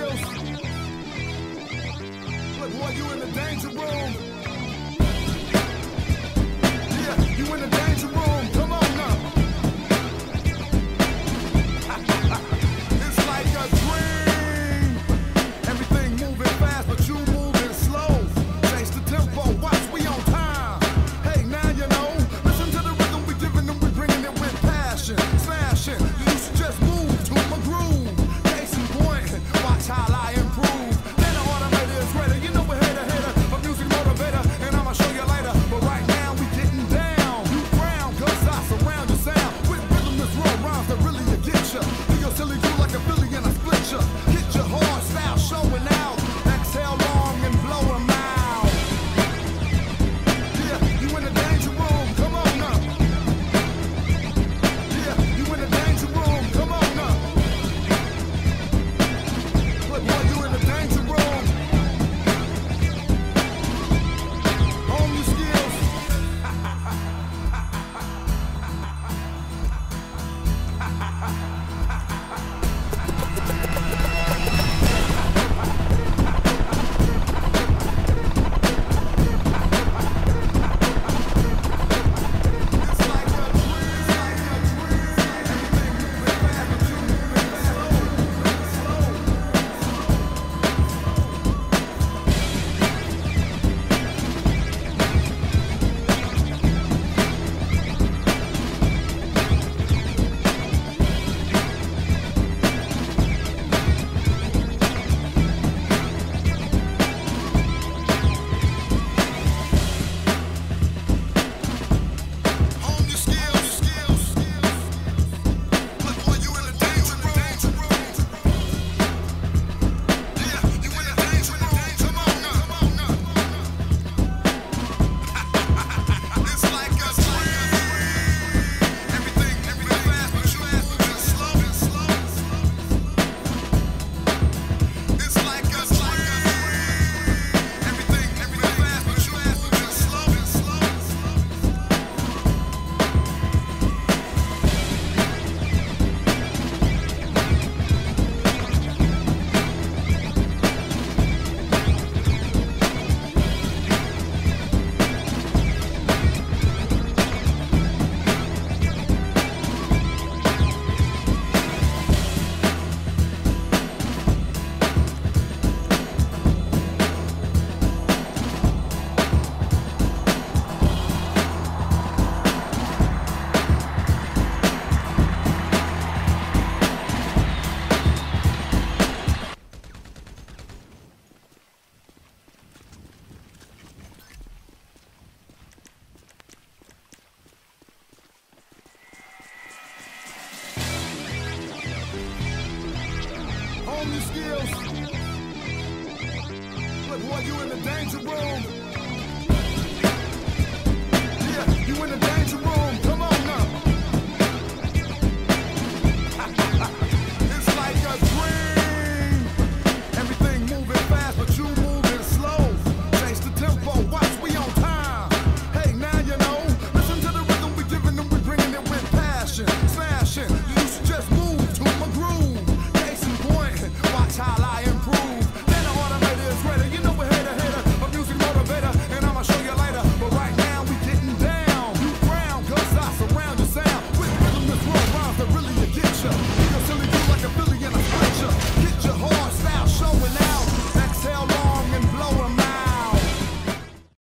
skills. Look, boy, you in the danger room. Yeah, you in the Boy, you in the danger room. Yeah, you in the